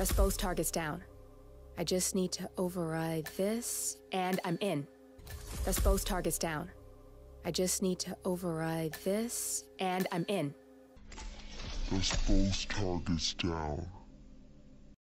That's both targets down. I just need to override this, and I'm in. That's both targets down. I just need to override this, and I'm in. That's both targets down.